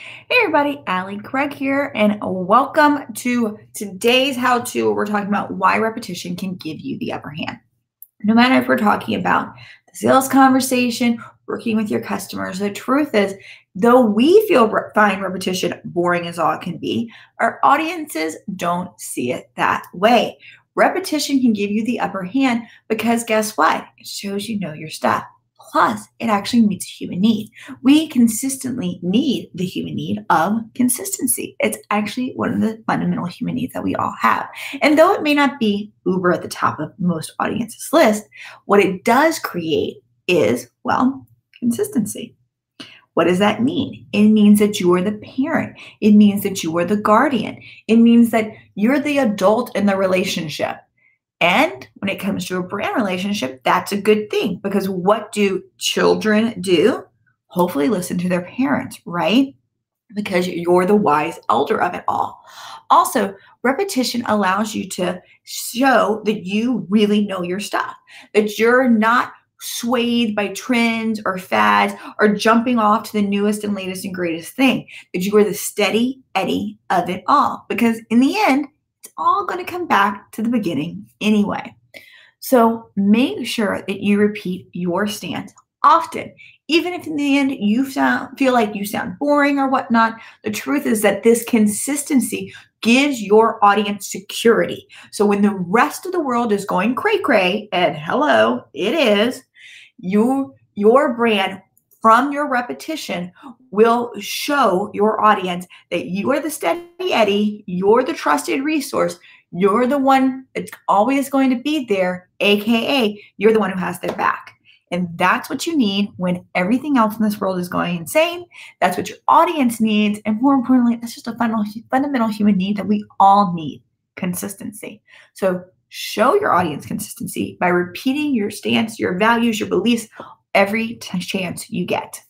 Hey everybody, Ali Craig here, and welcome to today's how to. We're talking about why repetition can give you the upper hand. No matter if we're talking about the sales conversation, working with your customers, the truth is, though we feel re- repetition boring as all it can be, our audiences don't see it that way. Repetition can give you the upper hand because guess what? It shows you know your stuff. Plus, it actually meets a human need. We consistently need the human need of consistency. It's actually one of the fundamental human needs that we all have. And though it may not be uber at the top of most audiences' list, what it does create is, well, consistency. What does that mean? It means that you are the parent. It means that you are the guardian. It means that you're the adult in the relationship. And when it comes to a brand relationship, that's a good thing because what do children do? Hopefully, listen to their parents, right? Because you're the wise elder of it all. Also, repetition allows you to show that you really know your stuff, that you're not swayed by trends or fads or jumping off to the newest and latest and greatest thing, that you are the steady Eddie of it all. Because in the end, all going to come back to the beginning anyway. So make sure that you repeat your stance often. Even if in the end you sound, feel like you sound boring or whatnot, the truth is that this consistency gives your audience security. So when the rest of the world is going cray cray, and hello, it is, you your brand from your repetition will show your audience that you are the steady Eddie, you're the trusted resource, you're the one that's always going to be there, aka you're the one who has their back. And that's what you need when everything else in this world is going insane. That's what your audience needs. And more importantly, that's just a fundamental, fundamental human need that we all need consistency. So show your audience consistency by repeating your stance, your values, your beliefs every t- chance you get.